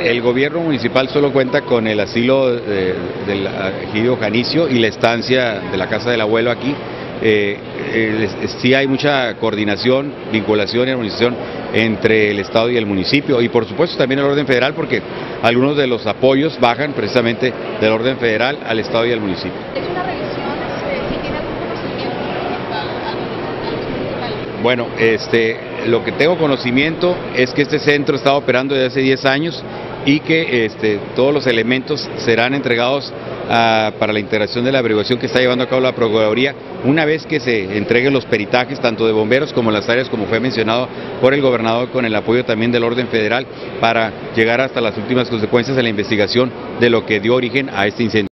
El gobierno municipal solo cuenta con el asilo de, del ejido Janicio y la estancia de la casa del abuelo aquí. Eh, eh, sí hay mucha coordinación, vinculación y armonización entre el Estado y el municipio y por supuesto también el orden federal porque algunos de los apoyos bajan precisamente del orden federal al Estado y al municipio. Bueno, este, lo que tengo conocimiento es que este centro está operando desde hace 10 años y que este, todos los elementos serán entregados a, para la integración de la averiguación que está llevando a cabo la Procuraduría una vez que se entreguen los peritajes tanto de bomberos como las áreas como fue mencionado por el gobernador con el apoyo también del orden federal para llegar hasta las últimas consecuencias de la investigación de lo que dio origen a este incendio.